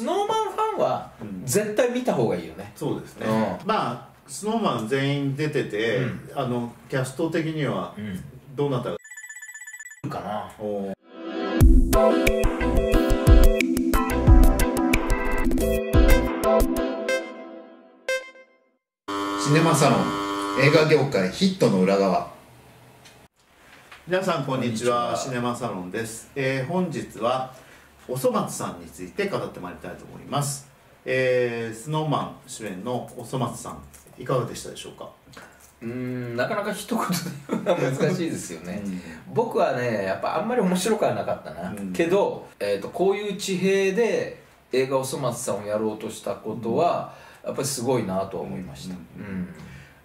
スノーマンファンはうん。絶対見た方がいいよね、そうですね、うまあスノーマン全員出てて、うん。あのキャスト的にはうん。どうなったか、かな。おシネマサロン映画業界ヒットの裏側。皆さんこんにちは。こんにちは。シネマサロンです、えー本日はおそ松さんについて語ってまいりたいと思います、えー、スノーマン主演のおそ松さんいかがでしたでしょうか、うーんなかなか一言で言うのは難しいですよね。僕はねやっぱあんまり面白くはなかったな、うん。けど、えー、とこういう地平で映画「おそ松さん」をやろうとしたことは、やっぱりすごいなとは思いました、ううん。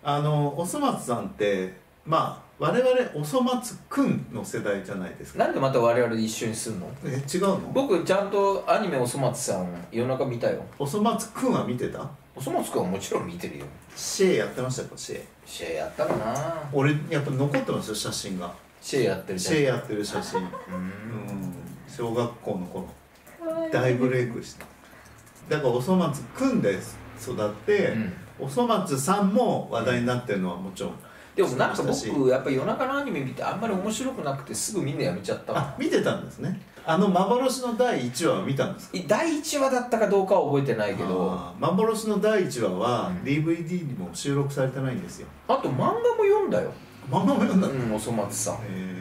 あのおそ松さんってまあ我々おそ松くんの世代じゃないですか。なんでまた我々一緒にするの？え違うの？僕ちゃんとアニメ「おそ松さん」夜中見たよ。おそ松くんは見てた？おそ松くんはもちろん見てるよ。シェイやってましたか？シェイ。シェイやったかな。俺やっぱ残ってますよ写真が。シェイやってるシェイやってる写真。うん。うん。小学校の頃。大ブレイクした。だからおそ松くんで育って、うん。おそ松さんも話題になってるのはもちろんでもなんか僕やっぱ夜中のアニメ見てあんまり面白くなくてすぐみんなやめちゃったわ。あ見てたんですね。あの幻の第1話を見たんですか？第1話だったかどうかは覚えてないけど。あー幻の第1話はうん。DVD にも収録されてないんですよ。あと漫画も読んだよ。漫画も読んだうんおそ松さん。へえ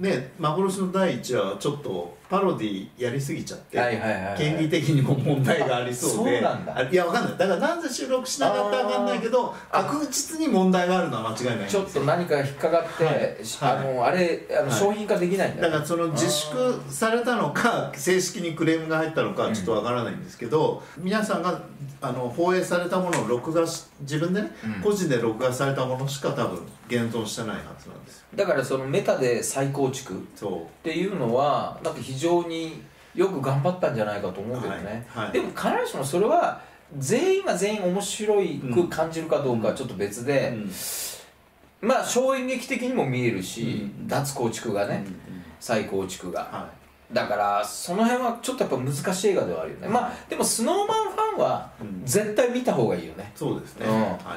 で幻の第1話はちょっとパロディやりすぎちゃって、はいはいはいはい。権利的にも問題がありそうで。あそうなんだ。あいやわかんない。だからなぜ収録しなかったかわかんないけどあー。確実に問題があるのは間違いないちょっと何か引っかかって、はい。しあのあれあのはい。商品化できないんだよだからその自粛されたのか正式にクレームが入ったのかはちょっとわからないんですけど、皆さんがあの放映されたものを録画し自分でね、うん。個人で録画されたものしか多分現存してないはずなんですよ。だからそのメタで再構築っていうのはなんか非常によく頑張ったんじゃないかと思うけどね、はいはい。でも必ずしもそれは全員が全員面白く感じるかどうかはちょっと別で、うん。まあ小演劇的にも見えるし、うん。脱構築がね、うんうん。再構築が、はだからその辺はちょっとやっぱ難しい映画ではあるよね。まあでもスノーマンファンはうん。絶対見た方がいいよね、そうですね、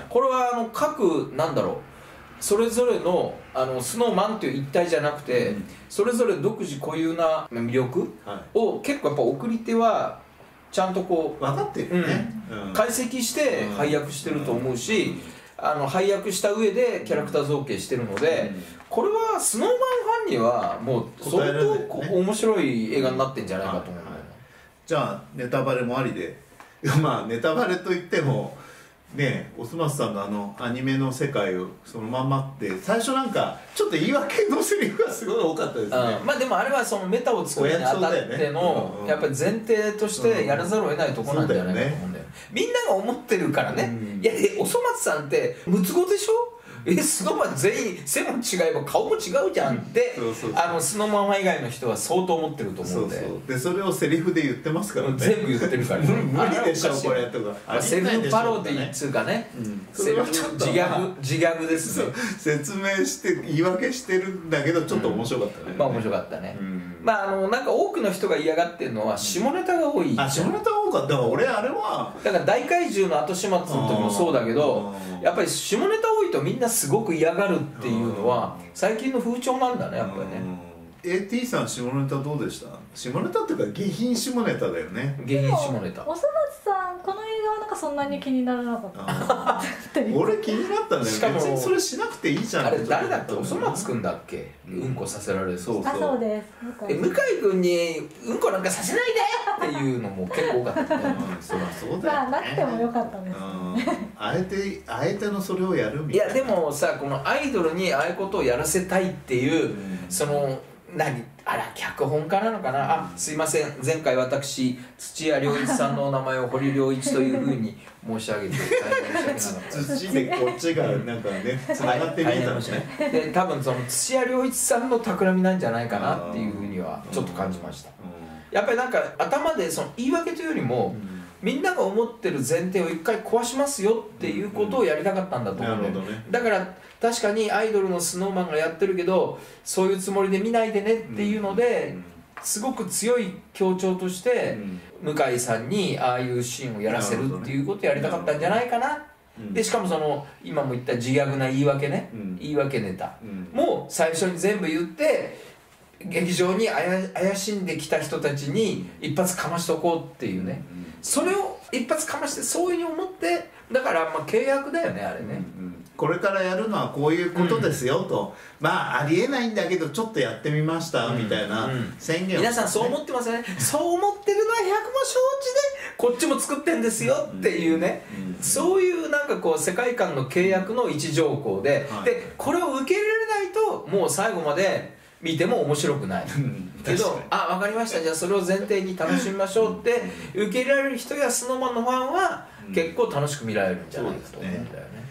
これはあの各なんだろうそれぞれのあのスノーマンという一体じゃなくて、うん。それぞれ独自固有な魅力はを結構やっぱ送り手はちゃんとこい、分かってるよね、うん。う解析してうん。配役してると思うし、あの配役した上でキャラクター造形してるので、これはスノーマンファンにはもう相当よね面白い映画になってんじゃないかと思うんだよね、じゃあネタバレもありで。まあネタバレといってもねおすまさんのあのアニメの世界をそのままって最初なんかちょっと言い訳のセリフがすごい多かったですね、うんまあでもあれはそのメタを作るにあたってのうんやっぱり前提としてやらざるを得ないところなんじゃないかと思うんだよみんなが思ってるからね、うん。いやえおそ松さんって六つ子でしょ？えスノーマン全員背も違えば顔も違うじゃんって、あのスノーマン以外の人は相当思ってると思そうう。んででそれをセリフで言ってますからね。全部言ってるから。ね無理でしょこれとか。まあセルフパロディっねつうかね、うん。そセルフれはちょっと。自ギャグ自ギャグですね。説明して言い訳してるんだけどちょっと面白かったね、まあ面白かったね、うんまああのなんか多くの人が嫌がってるのは下ネタが多い、あ下ネタ多かった。だから俺あれはだから大怪獣の後始末の時もそうだけどうん。やっぱり下ネタ多いとみんなすごく嫌がるっていうのはうん。最近の風潮なんだねやっぱりね。うん。AT さん下ネタどうでした？下ネタっていうか下品下ネタだよね。芸人下ネタ。おそ松さんこの映画はなんかそんなに気にならなかった。俺気になったんだよしかも別にそれしなくていいじゃんあれ誰だっけ？おそ松んくんだっけ？うんうんこさせられる。そうあそうです。え向井君にうんこなんかさせないでっていうのも結構多かったそりゃそうだよ、ね、まあなくてもよかったです。うん。あえてあえてのそれをやるみたいな。いやでもさこのアイドルにああいうことをやらせたいっていう、うん。その何？あら脚本家なのかな、あすいません。前回私土屋良一さんのお名前を堀良一というふうに 申し上げて大変申し訳なかったです。土でこっちがなんかね つながって見えたんですねで多分その土屋良一さんの企みなんじゃないかなっていうふうにはちょっと感じました。やっぱりなんか頭でその言い訳というよりも、うんみんなが思ってる前提を一回壊しますよっていうことをやりたかったんだと思うんだよ、なるほどね。だから確かにアイドルのスノーマンがやってるけどそういうつもりで見ないでねっていうので、すごく強い強調として、向井さんにああいうシーンをやらせるっていうことをやりたかったんじゃないかな。うん。でしかもその今も言った自虐な言い訳ね、うん。言い訳ネタ。うん。も最初に全部言って劇場に怪しんできた人たちに一発かましとこうっていうねそれを一発かましてそういうふうに思ってだからまあ契約だよねあれね、うんこれからやるのはこういうことですよと、まあありえないんだけどちょっとやってみましたみたいなうん。宣言を。皆さんそう思ってますよね。そう思ってるのは百も承知でこっちも作ってんですよっていうね、うん。そういうなんかこう世界観の契約の一条項で、はい。でこれを受け入れられないともう最後まで見ても面白くない。うんけどあ分かりました。じゃあそれを前提に楽しみましょうって受け入れられる人やスノーマンのファンはうん。結構楽しく見られるんじゃないかと思うんだよね。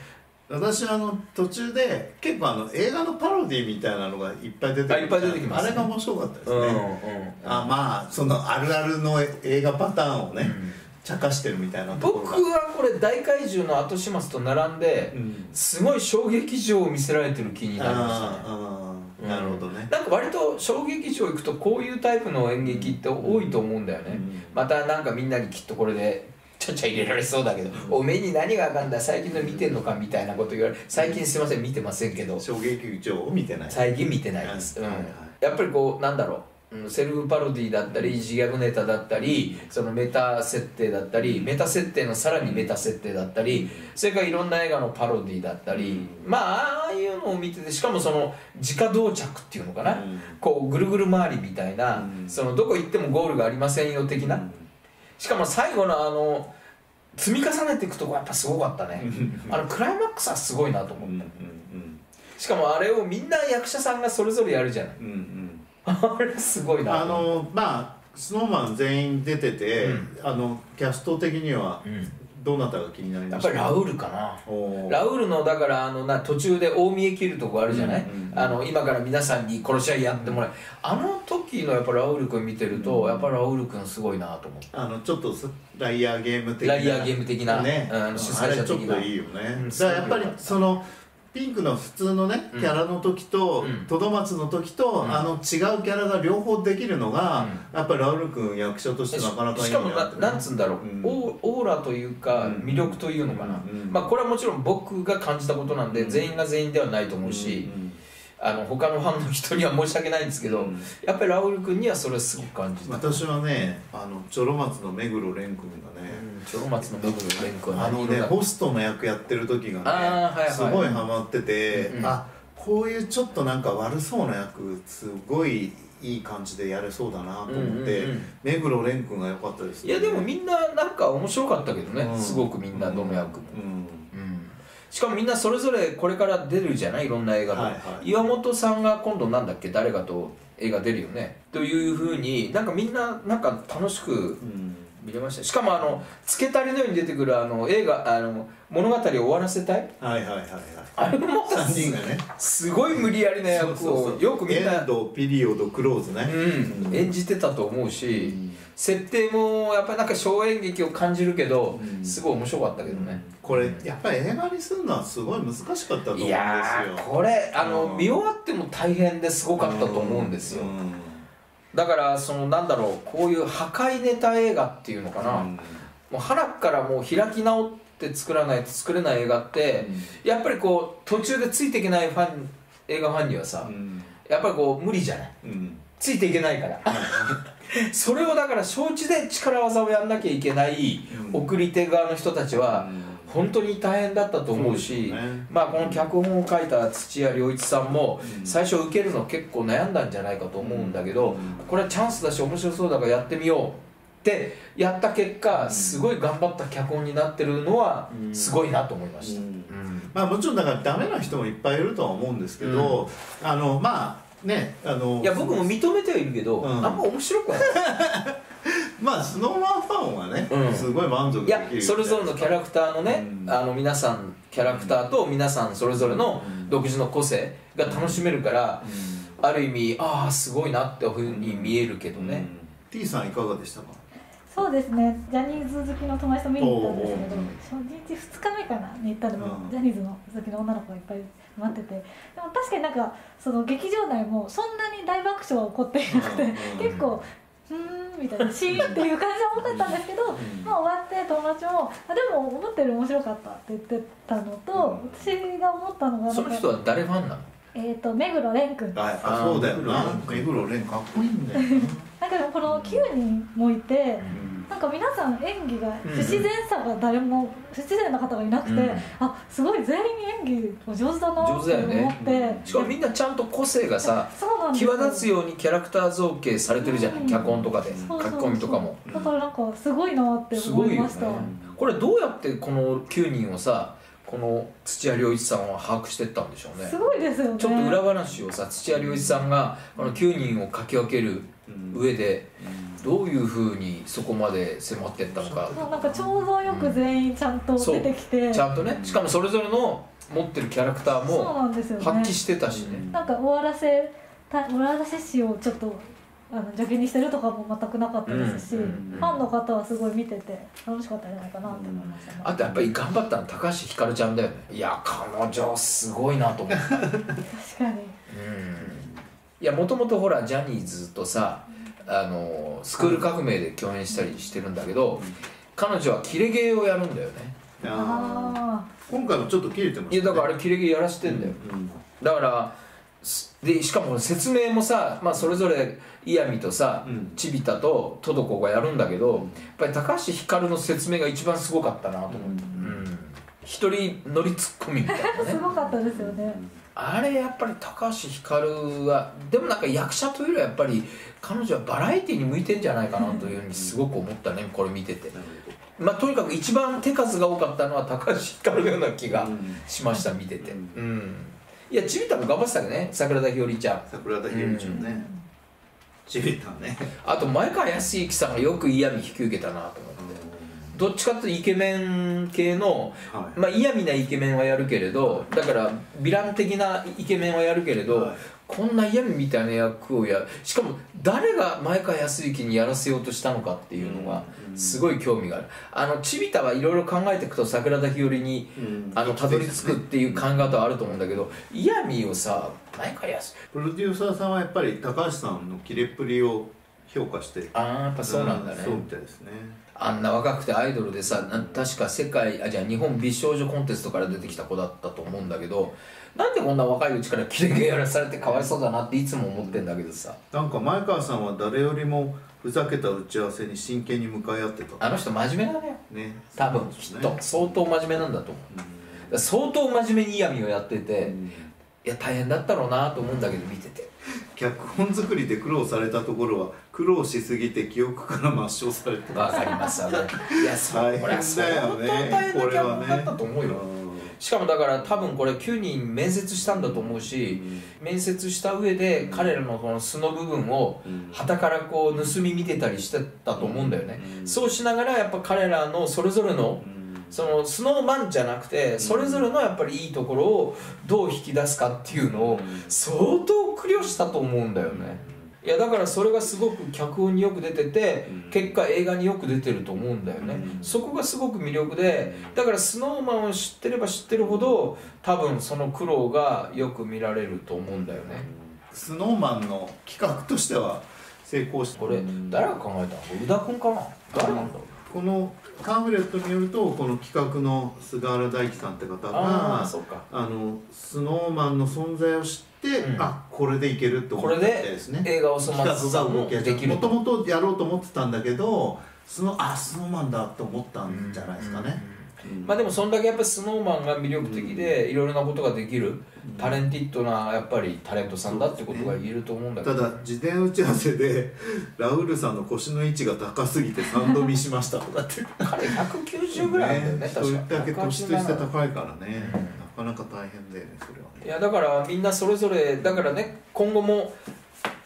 私あの途中で結構あの映画のパロディみたいなのがいっぱい出てくるあいっぱい出てきますね。あれが面白かったですうんね、あまあそのあるあるの映画パターンをね、うん。茶化してるみたいなところが。僕はこれ大怪獣の後始末と並んでうん。すごい衝撃場を見せられてる気になりましたね。あーあーなるほどね、なんか割と小劇場行くとこういうタイプの演劇って多いと思うんだよね、うん。またなんかみんなにきっとこれでちゃちゃ入れられそうだけど、おめえに何がわかんだ最近の見てんのかみたいなこと言われ最近すいません見てませんけど。衝撃場を見てない。最近見てないです、うん。はいはいやっぱりこうなんだろう。うんセルフパロディだったり自虐ネタだったりそのメタ設定だったりメタ設定のさらにメタ設定だったりそれからいろんな映画のパロディだったり。まあああいうのを見ててしかもその直同着っていうのかな、うん。こうぐるぐる回りみたいな、うん。そのどこ行ってもゴールがありませんよ的な、しかも最後のあの積み重ねていくとこやっぱすごかったね、あのクライマックスはすごいなと思った、しかもあれをみんな役者さんがそれぞれやるじゃないあれすごいな。あのまあスノーマン全員出てて、うん。あのキャスト的にはどなたが気になりやました？っぱりラウールかな。ラウールのだからあのな途中で大見え切るとこあるじゃない、うん。うん。うんあの今から皆さんに殺し合いやってもらう、あの時のやっぱラウール君見てると、やっぱラウール君すごいなと思って。あのちょっとすライアーゲーム的なライアーゲーム的なね、うん主催者的な。あれちょっといいよね、うんだからやっぱりそのピンクの普通のねうん。キャラの時とうん。トドマツの時と、うん。あの違うキャラが両方できるのが、やっぱりラウル君役者としてなかなかいいしかもなんつうんだろう、うん。オーラというかうん。魅力というのかな、うん。まあこれはもちろん僕が感じたことなんで、うん。全員が全員ではないと思うし、うんあの他のファンの人には申し訳ないんですけど、うん。やっぱりラウール君にはそれをすごく感じた、私はねあのチョロ松の目黒蓮君がね、うん、チョロ松の目黒蓮君はあのねホストの役やってる時がね、はいはい。すごいハマってて、うんうん。あこういうちょっとなんか悪そうな役すごいいい感じでやれそうだなと思って、うんうんうん。目黒蓮君が良かったですね。いやでもみんななんか面白かったけどね、うん。すごくみんなどの役も、うんうんしかもみんなそれぞれこれから出るじゃない？いろんな映画と、はいはい。岩本さんが今度なんだっけ？誰かと映画出るよね？というふうになんかみんななんか楽しくうん。見れました。しかもあのつけたりのように出てくるあの映画あの物語を終わらせたい？はいはいはいはい。あれもまた3人がね。すごい無理やりな役をよくみんエなンドピリオドクローズね、うん、演じてたと思うし、うん設定もやっぱりなんか小演劇を感じるけど、うん。すごい面白かったけどね、これやっぱり映画にするのはすごい難しかったと思うんですよ。いやーこれあの、うん。見終わっても大変ですごかったと思うんですよ、うん。だからそのなんだろうこういう破壊ネタ映画っていうのかな、うん。もう腹からもう開き直って作らないと作れない映画って、やっぱりこう途中でついていけないファン映画ファンにはさ、うん。やっぱりこう無理じゃない？うん。ついていけないからそれをだから承知で力技をやんなきゃいけないうん。送り手側の人たちはうん。本当に大変だったと思うしまあこの脚本を書いた土屋良一さんもうん。最初受けるの結構悩んだんじゃないかと思うんだけどうん。これはチャンスだし面白そうだからやってみようってやった結果ん。すごい頑張った脚本になってるのはうん。すごいなと思いました。まあもちろんだからダメな人もいっぱいいるとは思うんですけど、あのまあね。あのいや僕も認めてはいるけど、うん。あんま面白くはない。まあスノーマンファンはね、うん。すごい満足いやそれぞれのキャラクターのね、うん。あの皆さんキャラクターと皆さんそれぞれの独自の個性が楽しめるから、ある意味ああすごいなっていうふうに見えるけどね、T さんいかがでしたか？そそうですね。ジャニーズ好きの友達と見に行ったんですけど初日2日目かなに行ったらもジャニーズの好きの女の子がいっぱい待ってて。でも確かになんかその劇場内もそんなに大爆笑は起こっていなくてうん。結構うーんみたいなシーンっていう感じは多かったんですけど、まあ、終わって友達もあでも思ったより面白かったって言ってたのと、私が思ったのがなんかその人は誰ファンなの？えっ、と目黒蓮君あそうだよな。目黒蓮かっこいいんだよななんかでもこの9人もいて、なんか皆さん演技が不自然さが誰も不自然な方がいなくて、うん。あすごい全員演技お上手だな上手だよね。って思って、しかもみんなちゃんと個性がさそうなんですよ。際立つようにキャラクター造形されてるじゃないうん。脚本とかで。書き込みとかも。だからなんかすごいなってすごいよね。思いました、これどうやってこの9人をさこの土屋良一さんは把握してったんでしょうね。すごいですよね。ちょっと裏話をさ土屋良一さんがこの9人を書き分ける上でどういうふうにそこまで迫ってったのか。なんかちょうどよく全員ちゃんと出てきて、ちゃんとねしかもそれぞれの持ってるキャラクターもなんですよね。発揮してたしね。なんか終わらせた終わらせ詩をちょっとあの邪気にしてるとかも全くなかったですし、うん。うん。ファンの方はすごい見てて楽しかったんじゃないかなって思いましたね、あとやっぱり頑張ったの高橋ひかるちゃんだよね。いや彼女すごいなと思った。確かにいやもともとほらジャニーズとさあのスクール革命で共演したりしてるんだけど彼女はキレ芸をやるんだよね。ああー。今回もちょっと切れてましたいやだからあれキレ芸やらしてんだよ。うんだからすでしかも説明もさ、まあ、それぞれイヤミとさ、うん。チビタとトドコがやるんだけど、やっぱり高橋ひかるの説明が一番すごかったなと思って、うん。一人乗りツッコミみたいあなね。すごかったですよねあれやっぱり高橋ひかるはでもなんか役者というよりはやっぱり彼女はバラエティに向いてんじゃないかなというふうにすごく思ったねこれ見てて、まあ、とにかく一番手数が多かったのは高橋ひかるのような気がしました見てて。うん。うん。いやちびたも頑張ってたけどね桜田ひよりちゃん。桜田ひよりちゃんね。ちびたね。あと前川康之さんがよく嫌味引き受けたなと思ってどっちかっていうとイケメン系のはい。まあ嫌味なイケメンはやるけれどだからヴィラン的なイケメンはやるけれど、はい。こんな嫌味みたいな役をやしかも誰が前川康之にやらせようとしたのかっていうのがうん。すごい興味がある。あのチビタはいろいろ考えていくと桜田ひよりにうん。あのたどり着くっていう考え方はあると思うんだけど嫌味をさ前川康之プロデューサーさんはやっぱり高橋さんの切れっぷりを評価してああやっぱそうなんだね。そうみたいですねあんな若くてアイドルでさ確か世界あじゃあ日本美少女コンテストから出てきた子だったと思うんだけどなんでこんな若いうちからキレキレやらされてかわいそうだなっていつも思ってんだけどさ。なんか前川さんは誰よりもふざけた打ち合わせに真剣に向かい合ってた。あの人真面目なのよね。多分きっと。相当真面目なんだと思う。だから相当真面目に嫌味をやってて、うん。いや大変だったろうなと思うんだけど見てて。脚本作りで苦労されたところは苦労しすぎて記憶から抹消されてわかりますよね。いやそ大変だよねこれは脚本だったねと思うよ。しかもだから多分これ9人面接したんだと思うし、面接した上で彼らのこの素の部分をうん。傍からこう盗み見てたりしてたと思うんだよね、うん。そうしながらやっぱ彼らのそれぞれのうん。そのスノーマンじゃなくてそれぞれのやっぱりいいところをどう引き出すかっていうのを相当苦慮したと思うんだよねいやだからそれがすごく脚本によく出ててうん。結果映画によく出てると思うんだよね。うん。そこがすごく魅力でだからスノーマンを知ってれば知ってるほど多分その苦労がよく見られると思うんだよね。スノーマンの企画としては成功してこれ誰が考えたの？宇田君かな？誰なんだろう？このパンフレットによるとこの企画の菅原大樹さんって方あがあのスノーマンの存在を知って、うん。あこれでいけるって思ったこれみたいですね。で映画を動き始できる。めもともとやろうと思ってたんだけどスノあスノーマンだって思ったんじゃないですかね、うんまあでもそんだけやっぱりスノーマンが魅力的でいろいろなことができるタレンティッドなやっぱりタレントさんだってことが言えると思うんだけど。ただ事前打ち合わせでラウールさんの腰の位置が高すぎて3度見しましたとかって。彼190ぐらいあるんだよねそれ確かだけ突出して187高いからね、うんなかなか大変だよねそれはね。いやだからみんなそれぞれだからね今後も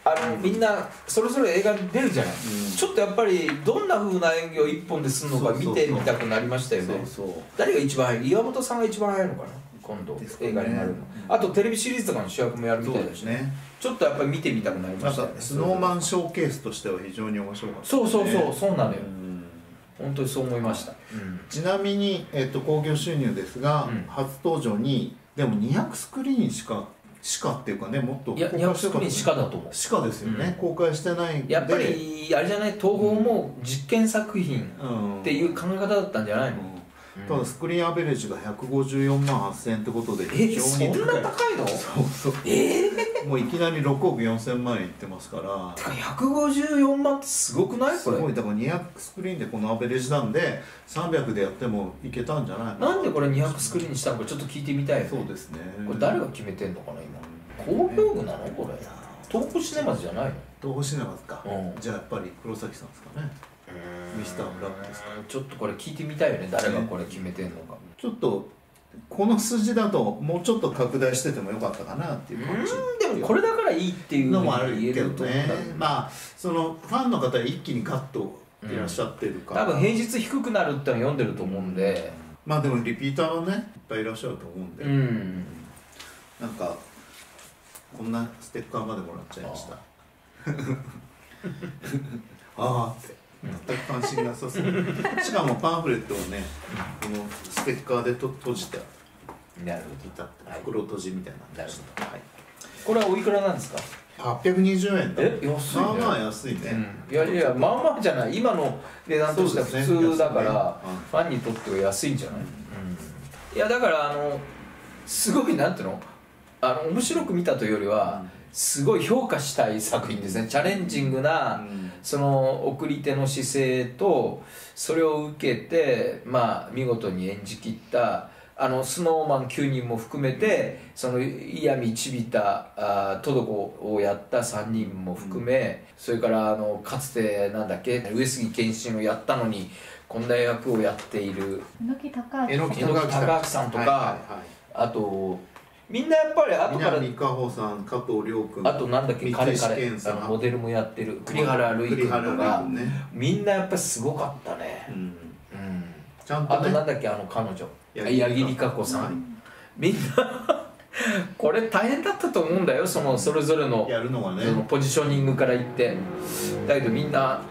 あのみんなそれぞれ映画に出るじゃない、うん。ちょっとやっぱりどんな風な演技を一本でするのか見てみたくなりましたよね。そうそう。誰が一番早い？岩本さんが一番早いのかな？今度ね。映画になるの、あとテレビシリーズとかの主役もやるみそたいだしね。ちょっとやっぱり見てみたくなりましたよねスノーマンショーケースとしては非常に面白かった、そうそうそうそうなのよ。うん。当にそう思いました、うん。ちなみに、えっと興行収入ですが、うん。初登場にでも200スクリーンしかしかっていうかねもっといや200スクリーンしかだと思う。しかですよね、公開してないやっぱりあれじゃない東宝も実験作品うんっていう考え方だったんじゃないの、うん。ただスクリーンアベレージが154万8000円ってことでえそんな高いの？そうそう。ええもういきなり6億4000万円いってますから。てか154万ってすごくない？すこれ。ごいだから200スクリーンでこのアベレージなんで300でやってもいけたんじゃないなんでこれ200スクリーンにしたの？かちょっと聞いてみたいよね。そうですね。これ誰が決めてんのかな今。公表部なの？これ。東宝シネマズじゃないの？東宝シネマズか、うん。じゃあやっぱり黒崎さんですかね。ミスターブラックですか。ちょっとこれ聞いてみたいよね。誰がこれ決めてんのか。ちょっとこの数字だともうちょっと拡大しててもよかったかなっていう感じ。でもこれだからいいっていうのもあるけどね。まあそのファンの方は一気にガッといらっしゃってるから、多分平日低くなるっての読んでると思うんで。まあでもリピーターはねいっぱいいらっしゃると思うんで、うん。なんかこんなステッカーまでもらっちゃいました。ああって。全く関心なさそう。しかもパンフレットをねこのステッカーでと閉じて。なるいたって。はい。袋閉じみたいな。なるほど。はい。これはおいくらなんですか？820円だ。え安いね。まあまあ安いね、いやいやまあまあじゃない。今の値段としては普通だから、安いね。ファンにとっては安いんじゃない、いやだからあのすごいなんていうの？あの面白く見たというよりは、すごい評価したい作品ですね。チャレンジングな、うん。その送り手の姿勢とそれを受けてまあ見事に演じきったあのスノーマン9人も含めてその嫌みちびたあトドコをやった3人も含め、それからあのかつてなんだっけ上杉謙信をやったのにこんな役をやっている榎木隆明さんとか、はいはいはい。あとみんなやっぱり後から南果歩さん加藤亮君あとなんだっけ彼彼健さん。あのモデルもやってる栗原類君栗原類とか。君ね、みんなやっぱりすごかったね。うん、うん。ちゃんとね。あとなんだっけあの彼女。柳八木里香子さん、はいみんな これ大変だったと思うんだよそのそれぞれのやるのがね。そのポジショニングから言って。だけどみんな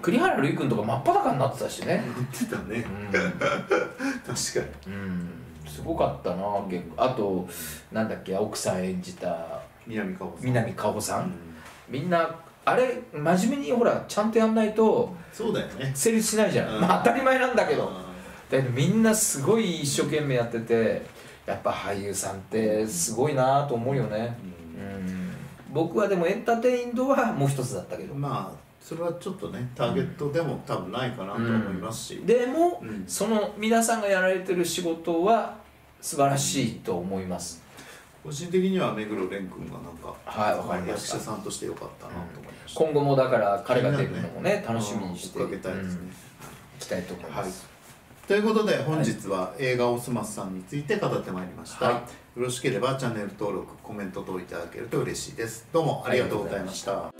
栗原類君とか真っ裸になってたしね、言ってたね。うん。確かうん、すごかったな結構。あとなんだっけ奥さん演じたに南果歩さん。南果歩さん、うん。みんなあれ真面目にほらちゃんとやんないとそうだよね。成立しないじゃん、うん。まあ当たり前なんだけど、あだけどみんなすごい一生懸命やっててやっぱ俳優さんってすごいなと思うよね。ーうん。僕はでもエンターテインドはもう一つだったけど。うんまあそれはちょっとねターゲットでも多分ないかなと思いますし、でも、うん。その皆さんがやられてる仕事は素晴らしいと思います。個人的には目黒蓮君がなんか、はい、かりま。役者さんとして良かったなと思いました、うん、今後もだから彼が出るのもね、ね、楽しみにして、うん、いきたいと思います。はい。ということで本日は映画「おすます」さんについて語ってまいりました、はい、よろしければチャンネル登録コメント等いただけると嬉しいです。どうもありがとうございました。